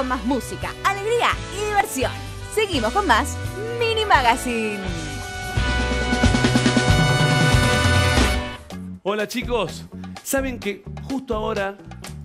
con más música, alegría y diversión. Seguimos con más Mini Magazine. Hola chicos, saben que justo ahora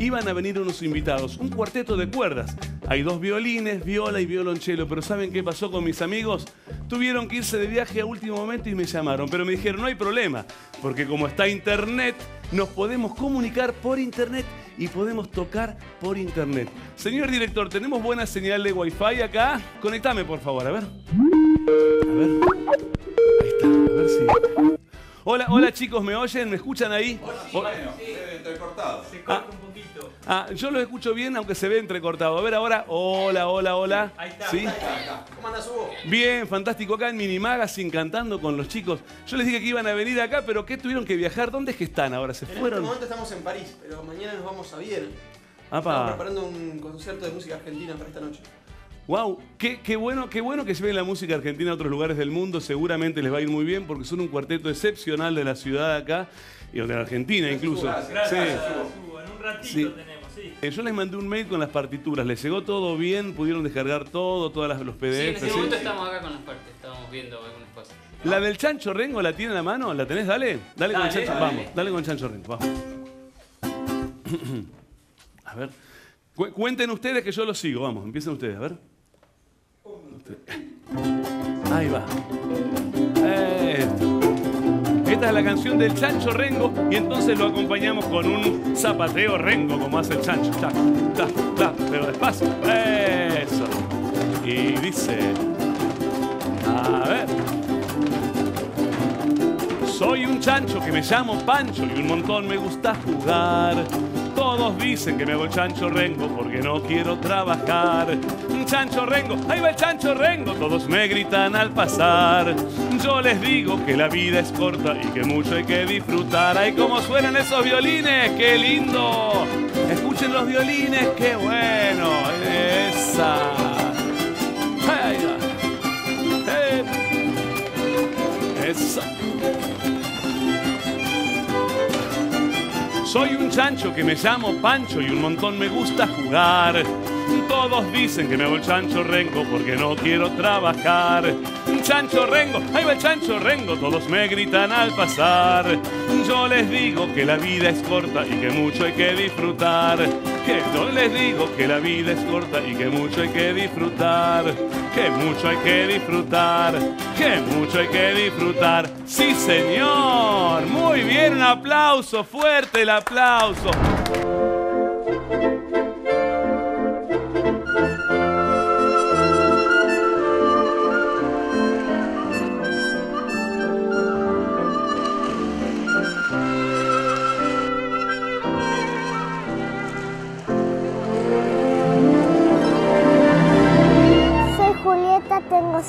iban a venir unos invitados, un cuarteto de cuerdas. Hay dos violines, viola y violonchelo, pero ¿saben qué pasó con mis amigos? Tuvieron que irse de viaje a último momento y me llamaron, pero me dijeron, no hay problema, porque como está internet, nos podemos comunicar por internet y podemos tocar por internet. Señor director, ¿tenemos buena señal de wifi acá? Conectame, por favor, a ver. A ver. Ahí está, a ver si... Hola, hola chicos, ¿me oyen? ¿Me escuchan ahí? Bueno, debe entrecortado. Ah, ah, yo lo escucho bien, aunque se ve entrecortado. A ver ahora. Hola, hola, hola. Ahí está, ¿Sí? ¿Cómo andas, Hugo? Bien, fantástico. Acá en Mini Magazine cantando con los chicos. Yo les dije que iban a venir acá, pero ¿qué tuvieron que viajar? ¿Dónde es que están ahora? ¿Se En este fueron? momento estamos en París, pero mañana nos vamos a Viena. Estamos preparando un concierto de música argentina para esta noche. Wow, qué, qué bueno, qué bueno que lleven la música argentina a otros lugares del mundo. Seguramente les va a ir muy bien porque son un cuarteto excepcional de la ciudad de acá y de la Argentina incluso. Gracias, Sí. Hugo. En un ratito Sí. tenemos, sí. Eh, Yo les mandé un mail con las partituras. ¿Les llegó todo bien? ¿Pudieron descargar todo? ¿Todas las, los Sí, PDF? en este ¿sí? momento estamos acá con las partes, estamos viendo algunas cosas. La del Chancho Rengo la tiene en la mano, ¿la tenés? Dale, dale, con el Chancho, dale. vamos, dale con Chancho Rengo, vamos. A ver, cu- cuenten ustedes que yo lo sigo, vamos, empiecen ustedes, a ver. Ahí va. Es la canción del Chancho Rengo y entonces lo acompañamos con un zapateo Rengo como hace el Chancho. Ta, ta, pero despacio. Eso. Y dice... A ver. Soy un chancho que me llamo Pancho y un montón me gusta jugar. Todos dicen que me hago el chancho rengo porque no quiero trabajar. Chancho rengo, ahí va el chancho rengo, todos me gritan al pasar. Yo les digo que la vida es corta y que mucho hay que disfrutar. Ay, cómo suenan esos violines, qué lindo. Escuchen los violines, qué bueno. Esa. Eh. Esa. Soy un chancho que me llamo Pancho y un montón me gusta jugar. Todos dicen que me hago el chancho rengo porque no quiero trabajar. Chancho rengo, ahí va el chancho rengo, todos me gritan al pasar. Yo les digo que la vida es corta y que mucho hay que disfrutar. Que yo les digo que la vida es corta y que mucho hay que disfrutar. Que mucho hay que disfrutar. Que mucho hay que disfrutar. Sí, señor. Muy bien, un aplauso, fuerte el aplauso.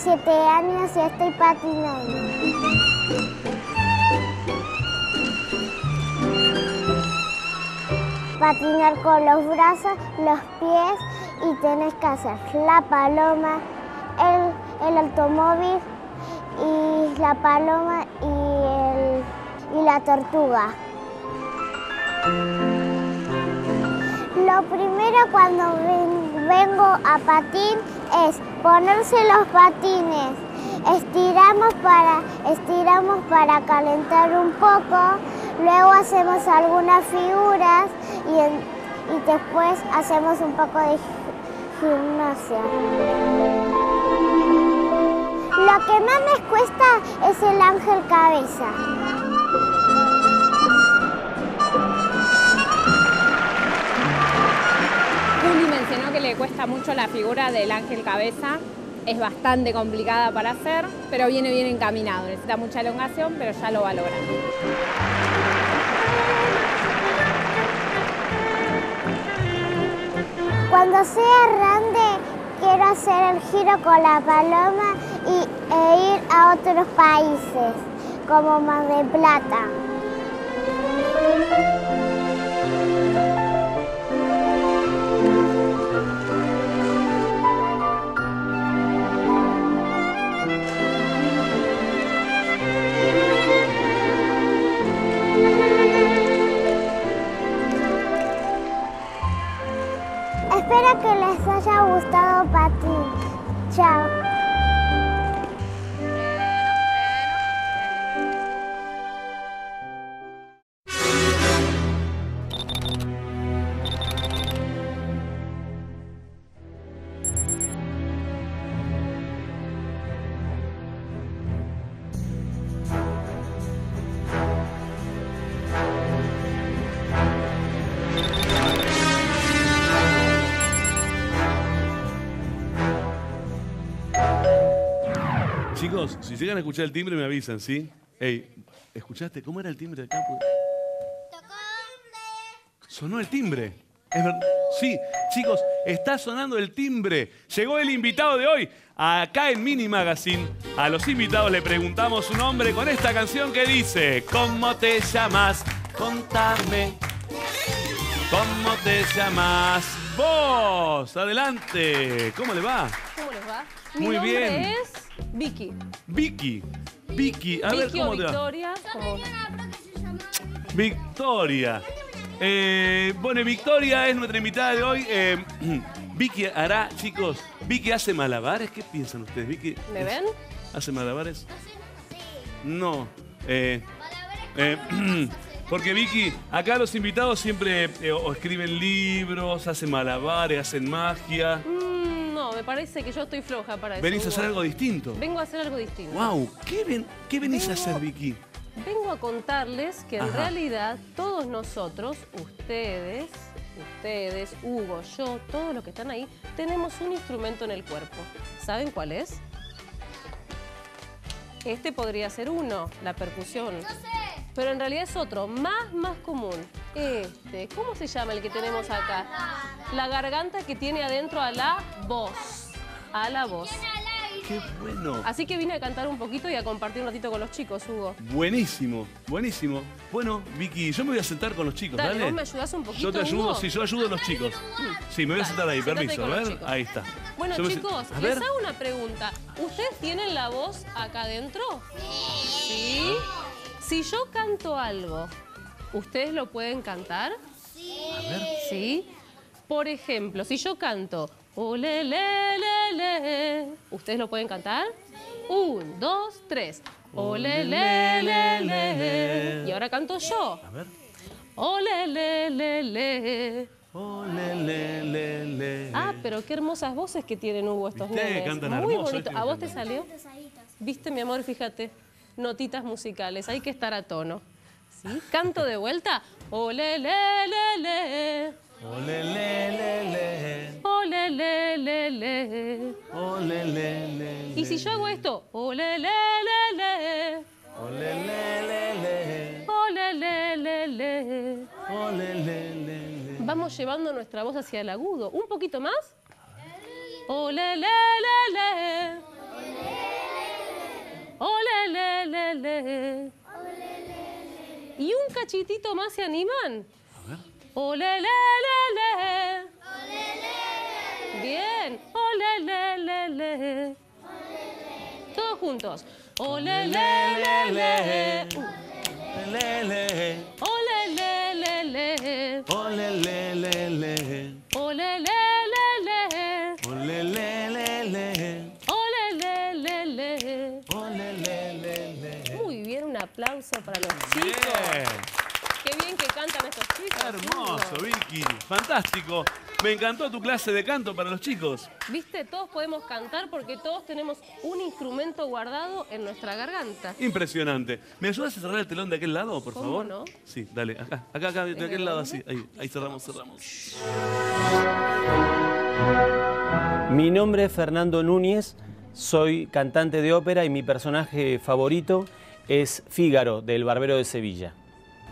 7 años y estoy patinando. Patinar con los brazos, los pies y tenés que hacer la paloma, el, el automóvil y la paloma y, el- y la tortuga. Lo primero cuando ven- vengo a patín es ponerse los patines. Estiramos para, estiramos para calentar un poco, luego hacemos algunas figuras y, y después hacemos un poco de gi- gimnasia. Lo que más me cuesta es el ángel cabeza. Cuesta mucho la figura del ángel cabeza. Es bastante complicada para hacer, pero viene bien encaminado. Necesita mucha elongación, pero ya lo va a lograr. Cuando sea grande, quiero hacer el giro con la paloma y, e ir a otros países, como Mar del Plata. Llegan a escuchar el timbre me avisan, ¿sí? Ey, ¿escuchaste? ¿Cómo era el timbre de acá? Sonó el timbre. Es verdad. Sí, chicos, está sonando el timbre. Llegó el invitado de hoy. Acá en Mini Magazine, a los invitados le preguntamos su nombre con esta canción que dice: ¿Cómo te llamas? Contame. ¿Cómo te llamas? Vos, adelante. ¿Cómo le va? ¿Cómo les va? Muy Mi nombre bien. es Vicky. Vicky. Vicky, a ver o cómo te va. Victoria. como- Victoria. Eh, bueno, Victoria es nuestra invitada de hoy. Eh, Vicky hará, chicos, Vicky hace malabares. ¿Qué piensan ustedes? Vicky ¿Me ven? ¿Hace malabares? No. Eh, eh, porque Vicky, acá los invitados siempre eh, o escriben libros, hacen malabares, hacen magia. No, me parece que yo estoy floja para eso. Venís a hacer algo distinto. Vengo a hacer algo distinto. ¡Wow! ¿Qué, ven- qué venís a hacer, Vicky? Vengo a contarles que en Ajá. realidad todos nosotros, ustedes, ustedes, Hugo, yo, todos los que están ahí, tenemos un instrumento en el cuerpo. ¿Saben cuál es? Este podría ser uno, la percusión. Pero en realidad es otro, más, más común. Este, ¿cómo se llama el que tenemos acá? La garganta que tiene adentro a la voz. A la voz. ¡Qué bueno! Así que vine a cantar un poquito y a compartir un ratito con los chicos, Hugo. Buenísimo, buenísimo. Bueno, Vicky, yo me voy a sentar con los chicos, dale. ¿vos me ayudás un poquito, Yo te ayudo, Hugo? sí, yo ayudo a los chicos. Sí, me voy a sentar ahí, sentate permiso. con A los ver, chicos. ahí está. Bueno, Yo me- chicos, a les ver. hago una pregunta. ¿Ustedes tienen la voz acá adentro? Sí. Si yo canto algo, ¿ustedes lo pueden cantar? A ver. Sí. Por ejemplo, si yo canto ole, le, le, le, ¿ustedes lo pueden cantar? Un, dos, tres. Ole, le, le, le. Y ahora canto yo. A ver. Ole, le, le, le. Oh, le, le, le, le. Ah, pero qué hermosas voces que tienen Hugo estos ¿Viste? nenes. Cantan Muy hermoso, bonito. este ¿A vos te salió? Viste, mi amor, fíjate. Notitas musicales, hay que estar a tono. Canto de vuelta. Ole, le, le, le. Oh, le, le, le, le. Ole, le, le, le. Oh, le, le, le, Y si yo hago esto, ole, le, le, le. Oh, le, le, le, le. Ole, le, le, le. Oh, le, le, le, le. Vamos llevando nuestra voz hacia el agudo. ¿Un poquito más? Ole, le, le, le. Ole, le, le, le. ¿Y un cachitito más se animan? Ole, le, le, le. Bien. Ole, le, le, le. Todos juntos. Ole, le, le, le. Le, le. Aplauso para los chicos. Bien. Qué bien que cantan estos chicos. Hermoso. Vicky. Fantástico. Me encantó tu clase de canto para los chicos. Viste, todos podemos cantar porque todos tenemos un instrumento guardado en nuestra garganta. Impresionante. ¿Me ayudas a cerrar el telón de aquel lado, por ¿Cómo favor? no? Sí, dale, acá, acá, acá, de ¿En aquel el lado así. Ahí, ahí cerramos, cerramos. Mi nombre es Fernando Núñez, soy cantante de ópera y mi personaje favorito es Fígaro del Barbero de Sevilla.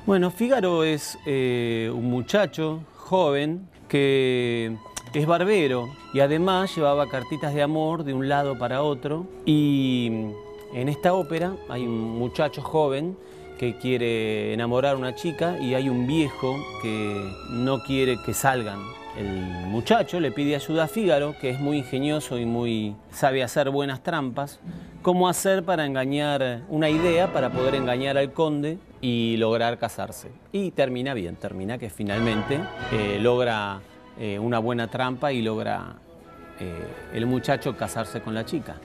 Bueno, Fígaro es eh, un muchacho joven que es barbero y además llevaba cartitas de amor de un lado para otro y mm, en esta ópera hay un muchacho joven que quiere enamorar a una chica y hay un viejo que no quiere que salgan. El muchacho le pide ayuda a Fígaro, que es muy ingenioso y muy sabe hacer buenas trampas, cómo hacer para engañar una idea para poder engañar al conde y lograr casarse. Y termina bien, termina que finalmente eh, logra eh, una buena trampa y logra eh, el muchacho casarse con la chica.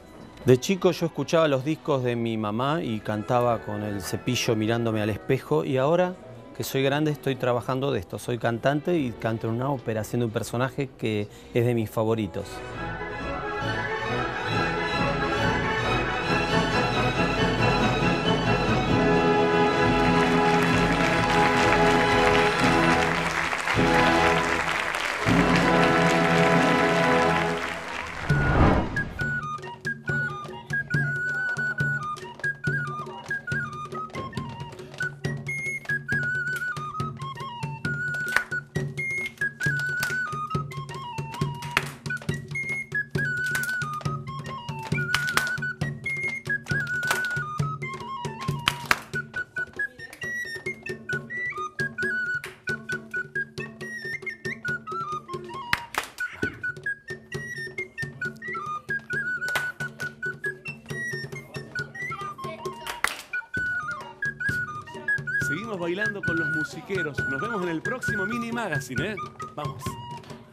De chico yo escuchaba los discos de mi mamá y cantaba con el cepillo mirándome al espejo y ahora que soy grande estoy trabajando de esto. Soy cantante y canto en una ópera haciendo un personaje que es de mis favoritos. Bailando con los musiqueros. Nos vemos en el próximo Mini Magazine, ¿eh? Vamos.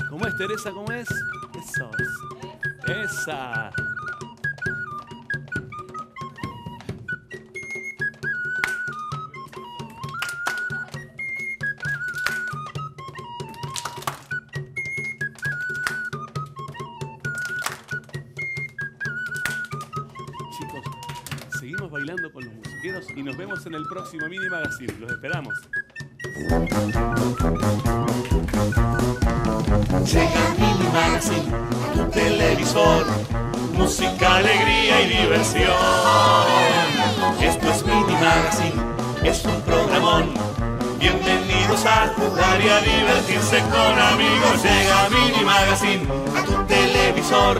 ¿Cómo es, Teresa? ¿Cómo es? Eso. Esa. Chicos, seguimos bailando con los y nos vemos en el próximo Mini Magazine. Los esperamos. Llega Mini Magazine, tu televisor, música, alegría y diversión. Esto es Mini Magazine, es un programón. Bienvenidos a jugar y a divertirse con amigos. Llega Mini Magazine a tu televisor.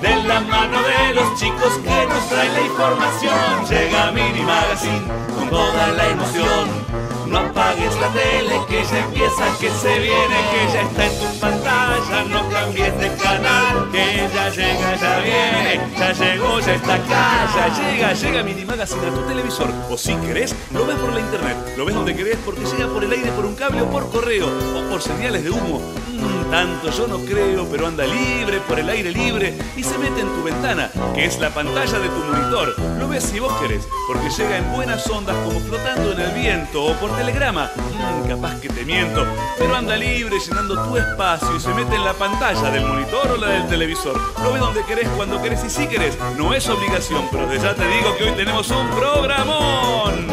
De la mano de los chicos que nos traen la información. Llega Mini Magazine con toda la emoción. No apagues la tele que ya empieza, que se viene, que ya está en tu pantalla. No cambies de canal, que ya llega, ya viene, ya llegó, ya está acá, ya llega, llega Mini Magazine a tu televisor. O si querés, lo ves por la internet, lo ves donde querés porque llega por el aire, por un cable o por correo, o por señales de humo. Mm, tanto yo no creo, pero anda libre, por el aire libre, y se mete en tu ventana, que es la pantalla de tu monitor. Lo ves si vos querés, porque llega en buenas ondas como flotando en el viento o por telegrama. Mm, capaz que te miento, pero anda libre llenando tu espacio y se mete en la pantalla del monitor o la del televisor. Lo ves donde querés, cuando querés y si querés. No es obligación, pero ya te digo que hoy tenemos un programón.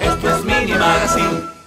Esto es Mini Magazine.